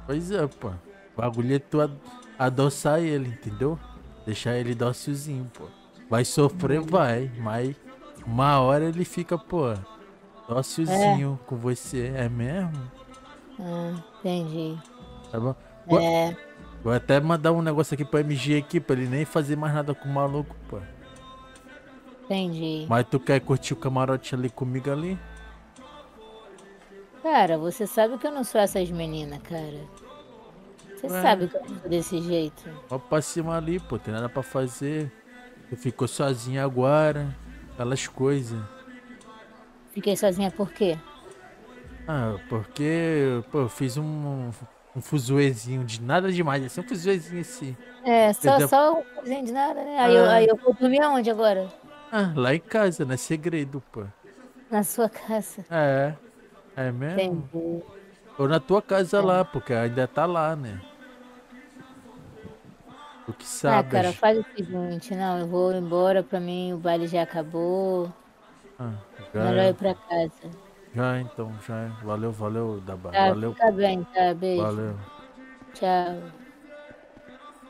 Pois é, pô. O bagulho é tu ad- adoçar ele, entendeu? Deixar ele docilzinho, pô. Vai sofrer, vai, mas uma hora ele fica, pô, docilzinho com você. É mesmo? Ah, entendi. Tá bom? É. vou até mandar um negócio aqui pro MG aqui, pra ele nem fazer mais nada com o maluco, pô. Entendi. Mas tu quer curtir o camarote ali comigo ali? Cara, você sabe que eu não sou essas meninas, cara. Você Ué. sabe que eu não sou desse jeito. Ó pra cima ali, pô, tem nada pra fazer. Tu ficou sozinha agora, aquelas coisas. Fiquei sozinha por quê? Ah, porque, pô, eu fiz um, um fuzuezinho de nada demais, assim, um fuzuezinho assim. É, só, Entendeu? só um coisinha de nada, né? Aí, eu, Ah. aí eu vou dormir aonde agora? Ah, lá em casa, não é segredo, pô. Na sua casa. É. É mesmo? Entendi. Ou na tua casa lá, porque ainda tá lá, né? Tu que Ah, sabe. cara, faz o seguinte, não, eu vou embora, pra mim o baile já acabou. Ah, já, Melhor é. ir pra casa. já então, já. é. Valeu, valeu, Daba. Tá, Valeu, fica bem, tá? Beijo. valeu. Tchau.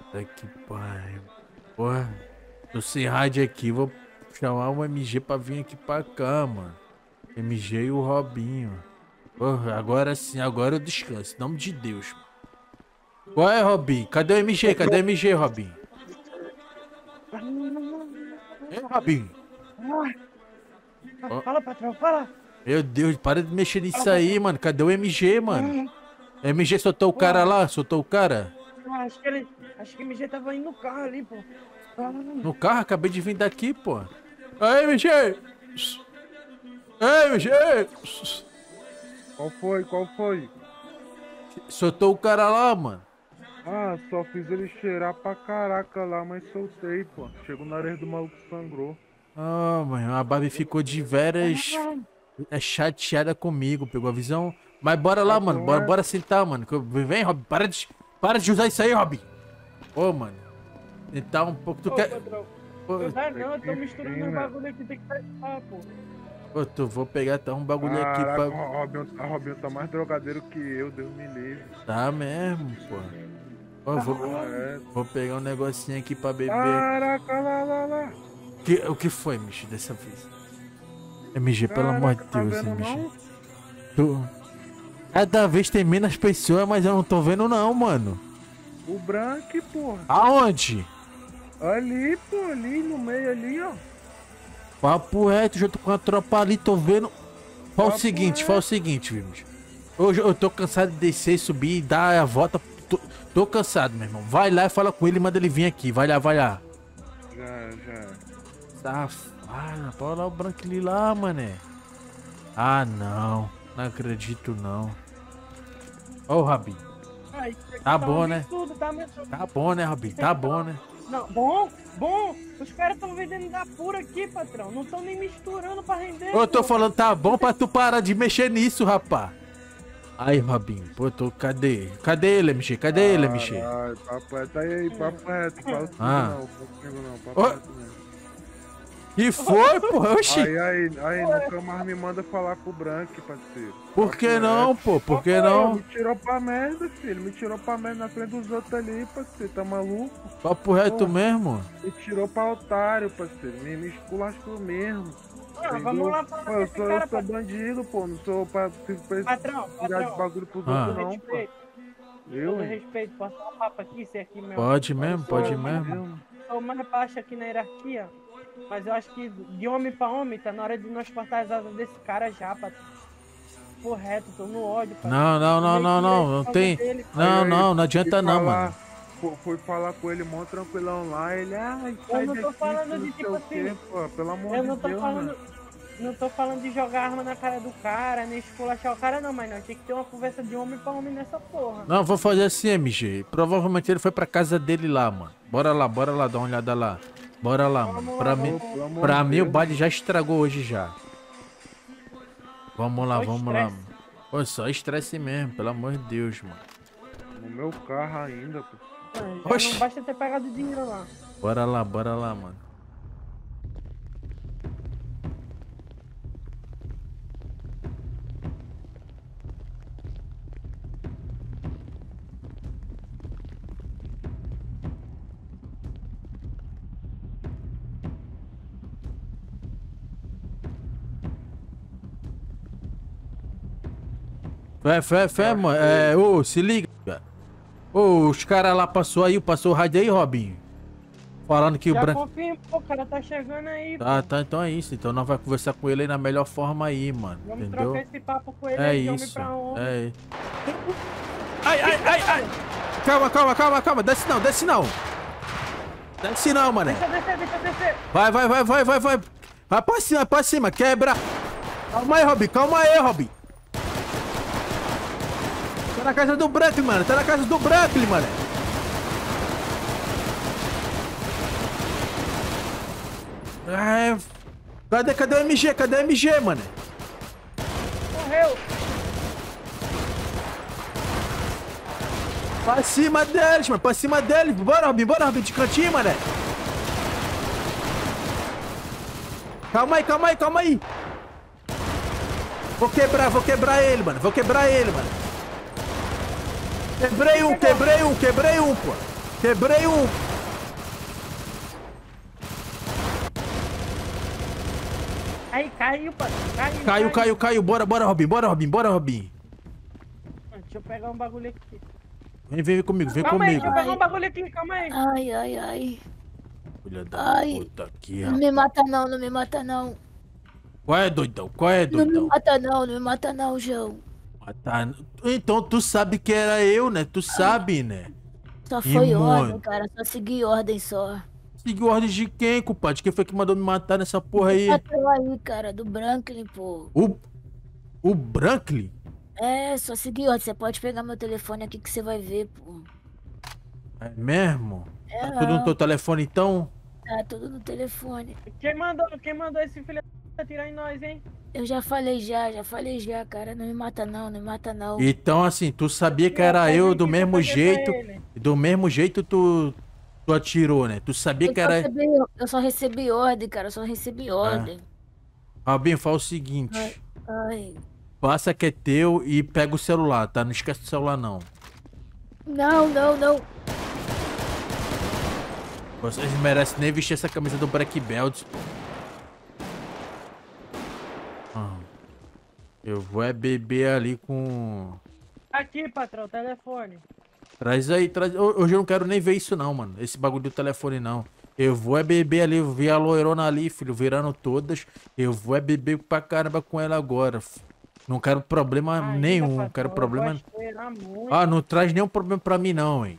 Até que pai. Porra, tô sem rádio aqui, vou chamar o MG pra vir aqui pra cá, mano. MG e o Robinho. Porra, agora sim, agora eu descanso. Em nome de Deus. Qual é, Robinho? Cadê o MG? Cadê o MG, Robinho? Ei, Robinho. Ó. Fala, patrão, fala. Meu Deus, para de mexer nisso aí, mano. Cadê o MG, mano? MG soltou o cara lá? Soltou o cara? Ah, acho que ele. Acho que o MG tava indo no carro ali, pô. Ah, No carro, acabei de vir daqui, pô. Aí, MG! Ei, MG! Qual foi? Qual foi? Soltou o cara lá, mano. Ah, só fiz ele cheirar pra caraca lá, mas soltei, pô. Chegou na areia do maluco sangrou. Ah, mano, a Barbie ficou de veras é chateada comigo, pegou a visão. Mas bora lá, mano, bora, bora sentar, mano. Vem, Rob, para de, para de usar isso aí, Rob. Ô, mano. Sentar um pouco. Tu Ô, quer. patrão. Ô, Não não, eu tô misturando fina. os bagulho aqui, tem que prestar, pô. ô, tu vou pegar até um bagulho aqui pra. o Robinho, a Robinho tá mais drogadeiro que eu, Deus me livre. Tá mesmo, pô. Ó, vou, É. vou pegar um negocinho aqui pra beber. Caraca, lá, lá, lá. Que, o que foi, Michi, dessa vez? MG, pelo amor de tá Deus, vendo MG. Tu... Cada vez tem menos pessoas, mas eu não tô vendo não, mano. O branco, porra. Aonde? Ali, pô, ali no meio ali, ó. Papo reto, tô com a tropa ali, tô vendo. Fala o seguinte, fala o seguinte, Vimos. Hoje eu tô cansado de descer, subir e dar a volta. Tô, tô cansado, meu irmão. Vai lá e fala com ele e manda ele vir aqui. Vai lá, vai lá. Já, já. Safada, pode lá o branco ali lá, mané. Ah, não. Não acredito, não. Ô, o Rabin. Ah, isso aqui Tá um bom, né? absurdo, tá, meu? Tá bom, né, Rabin? Tá bom, né? Não, bom, bom. Os caras tão vendendo da pura aqui, patrão. Não tão nem misturando pra render. Eu tô pô. falando, tá bom pra tu parar de mexer nisso, rapá. Aí, Robinho, pô, tô, cadê? Cadê ele, MG? Cadê ele, MG? Ai, papo reto. Aí, aí, papo reto. Fala comigo Ah. não, comigo não. Papo reto mesmo. Que foi, pô? Oxi. Aí, aí, aí, nunca mais me manda falar com o branco, parceiro. Por que Papo não, reto. pô? Por que Papai, não? Me tirou pra merda, filho. Me tirou pra merda na frente dos outros ali, parceiro. Tá maluco? Papo reto Pô. mesmo? Me tirou pra otário, parceiro. Me, me esculachou mesmo. Ah, vamos lá falar com eu esse sou, cara, eu sou patrão. bandido, pô. Não sou pra, pra, Patrão, tirar de patrão. bagulho pros Ah. outros, não, pô. Eu, todo hein? respeito. Posso dar um papo aqui, se aqui meu. Pode mesmo, pode Eu sou- mesmo. Sou mais baixo aqui na hierarquia. Mas eu acho que de homem pra homem, tá na hora de nós cortar as asas desse cara já, patrão. Correto, tô no ódio, patrão. Não, não, não, não, não. Não tem. Não, não, não adianta não, mano. Fui, falar com ele, mó tranquilão lá. Ele, ai, Eu não tô falando de não tipo assim, quê, pô. Pelo amor Eu de não tô Deus, falando. mano. Não tô falando de jogar arma na cara do cara, nem esculachar o cara, não, mas nós tem que ter uma conversa de homem pra homem nessa porra. Não, vou fazer assim, MG. Provavelmente ele foi pra casa dele lá, mano. Bora lá, bora lá, dar uma olhada lá. Bora lá, mano. Pra mim, pra de mim o baile já estragou hoje já. Vamos lá, Só vamos lá, estresse. mano. Pô, só estresse mesmo, pelo amor de Deus, mano. No meu carro ainda, pô. Oxi. não basta ter pegado dinheiro lá. Bora lá, bora lá, mano. Fé, fé, fé, mano. É, ô, se liga. Ô, os caras lá passou aí, passou o rádio aí, Robinho. Falando que o Já branco. confirma, pô, o cara tá chegando aí, Tá, pô. tá, então é isso. Então nós vai conversar com ele aí na melhor forma aí, mano. Vamos entendeu? trocar esse papo com ele É aí, homem isso. pra homem. É. Ai, ai, ai, ai. Calma, calma, calma, calma. Desce não, desce não. Desce não, mané. Deixa descer, deixa descer. Vai, vai, vai, vai, vai, vai. Vai pra cima, vai pra cima, quebra. Calma aí, Robin, calma aí, Robin. Tá na casa do Branco, mano. Tá na casa do Branco, mano. É... Cadê, cadê o MG? Cadê o MG, mano? Morreu! Pra cima deles, mano. Pra cima deles. Bora, Robin. Bora, Robin. De cantinho, mané. Calma aí, calma aí, calma aí. Vou quebrar, vou quebrar ele, mano. Vou quebrar ele, mano. Quebrei um, quebrei um, quebrei um, pô. Quebrei um. Aí, caiu, patrão. Caiu, Caiu, caiu, caiu. Bora, bora, Robin. Bora, Robin. Bora, Robin. Deixa eu pegar um bagulho aqui. Vem, vem comigo, vem calma aí, comigo. deixa eu pegar um bagulho aqui, calma aí. Ai, ai, ai. Filha da Ai. puta aqui, Não me mata não, não me mata não. Qual é, doidão? Qual é, Não me doidão? mata não, não me mata não, João. Ah, tá. Então tu sabe que era eu, né? Tu sabe, né? Só foi ordem, cara. Só segui ordem só. Seguiu ordem de quem, compadre? Quem foi que mandou me matar nessa porra aí? Patrão aí, cara, do Franklin, pô. O. O Brankley? É, só segui ordem. Você pode pegar meu telefone aqui que você vai ver, pô. É mesmo? É, Tá tudo no teu telefone então? Tá tudo no telefone. Quem mandou, quem mandou esse filho atirar em nós, hein? Eu já falei já, já falei já, cara. Não me mata não, não me mata não. Então, assim, tu sabia que era eu do mesmo jeito. Do mesmo jeito tu. Tu atirou, né? Tu sabia Eu que era. recebi, eu só recebi ordem, cara. Eu só recebi ordem. Robinho, fala o seguinte. Ai. Passa que é teu e pega o celular, tá? Não esquece do celular, não. Não, não, não. Vocês merecem nem vestir essa camisa do Black Belt. Eu vou é beber ali com. Aqui, patrão, telefone. Traz aí, traz. Ho- Hoje eu não quero nem ver isso, não, mano. Esse bagulho do telefone, não. Eu vou é beber ali, eu vi a loirona ali, filho, virando todas. Eu vou é beber pra caramba com ela agora. f- Não quero problema Ainda, nenhum, patrão, quero eu problema. Ah, não traz nenhum problema pra mim, não, hein.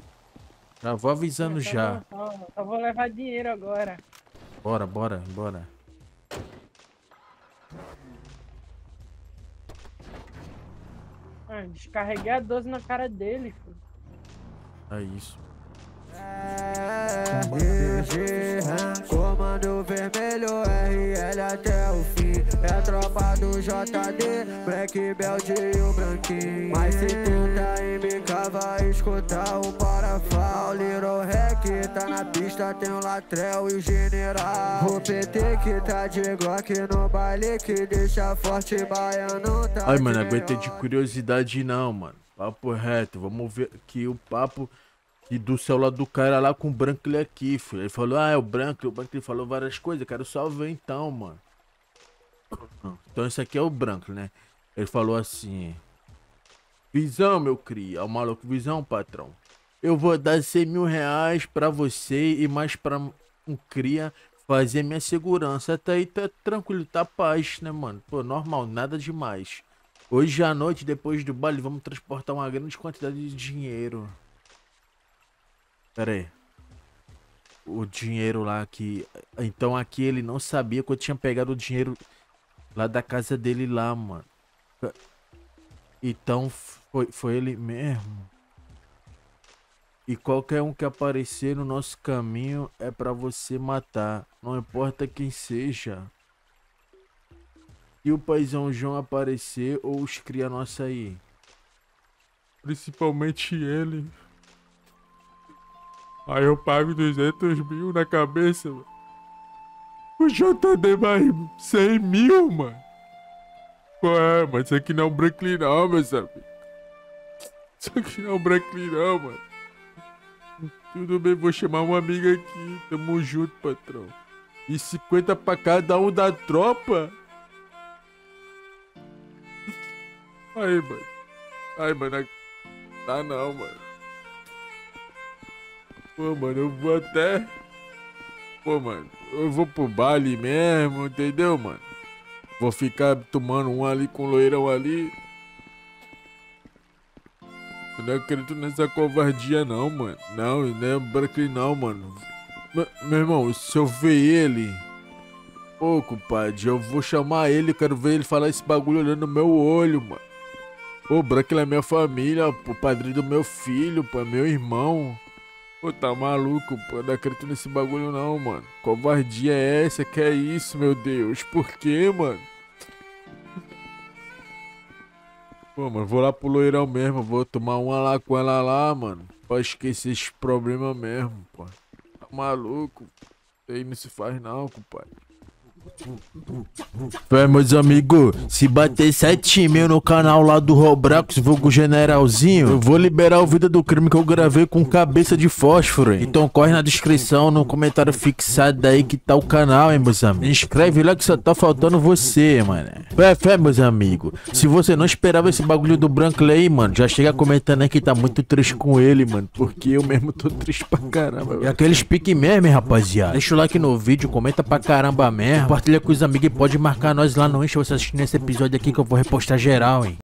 Já vou avisando Eu já. Só- só vou levar dinheiro agora. Bora, bora, bora. Ah, descarreguei a 12 na cara dele, filho. É isso. Comando vermelho, RL até o fim. É tropa do JD, Black Belt e o Branquinho. Mais 70 MK vai escutar o parafal. Little Rec tá na pista, tem o Latrel e o General. O PT que tá de Glock no baile que deixa forte baiano. Tá Ai, mano, de aguentei de curiosidade não, mano. Papo reto. Vamos ver aqui o papo que do celular do cara lá com o Branco aqui, filho. Ele falou, ah, é o Branco. O Branco falou várias coisas. Quero só ver então, mano. Então esse aqui é o Branco, né? Ele falou assim. Visão, meu cria. O maluco, visão, patrão. Eu vou dar 100 mil reais pra você e mais pra um cria fazer minha segurança. Até aí tá tranquilo, tá paz, né, mano? Pô, normal, nada demais. Hoje à noite, depois do baile, vamos transportar uma grande quantidade de dinheiro. Pera aí. O dinheiro lá que. Então aqui ele não sabia que eu tinha pegado o dinheiro lá da casa dele lá, mano. Então foi, foi ele mesmo. E qualquer um que aparecer no nosso caminho é pra você matar. Não importa quem seja. E o paizão João aparecer ou os cria nossa aí? Principalmente ele. Aí eu pago 200 mil na cabeça, mano. O JD mais 100 mil, mano. Qual é, mano? Isso aqui não é um Brooklyn não, meus amigos. Isso aqui não é um Brooklyn não, mano. Tudo bem, vou chamar uma amiga aqui. Tamo junto, patrão. E 50 pra cada um da tropa? Aí, mano. Ai, mano. Tá não, mano. Pô, mano, eu vou até. Pô, mano, eu vou pro baile mesmo, entendeu, mano? Vou ficar tomando um ali com o loirão ali. Eu não acredito nessa covardia, não, mano. Não, não é Brooklyn, não, mano. Me- meu irmão, se eu ver ele. Ô, compadre, eu vou chamar ele, quero ver ele falar esse bagulho olhando no meu olho, mano. Ô, Brooklyn é minha família, pô, padrinho do meu filho, pô, é meu irmão. Pô, tá maluco, pô. Eu não acredito nesse bagulho não, mano. Covardia é essa? Que é isso, meu Deus? Por quê, mano? Pô, mano, vou lá pro loirão mesmo. Vou tomar uma lá com ela lá, mano. Pra esquecer esses problemas mesmo, pô. Tá maluco? Isso aí não se faz não, compadre. Vé, meus amigos, se bater 7 mil no canal lá do Robracos, vulgo generalzinho, eu vou liberar o vídeo do crime que eu gravei com cabeça de fósforo. hein? Então corre na descrição, no comentário fixado aí que tá o canal, hein, meus amigos. Inscreve lá que só tá faltando você, mano. Fé, fé, meus amigos. Se você não esperava esse bagulho do Brankley, mano, já chega comentando aí que tá muito triste com ele, mano. Porque eu mesmo tô triste pra caramba. E aqueles pique mesmo, hein, rapaziada. Deixa o like no vídeo, comenta pra caramba mesmo. Compartilha com os amigos e pode marcar nós lá no Insta você assistindo esse episódio aqui que eu vou repostar geral, hein.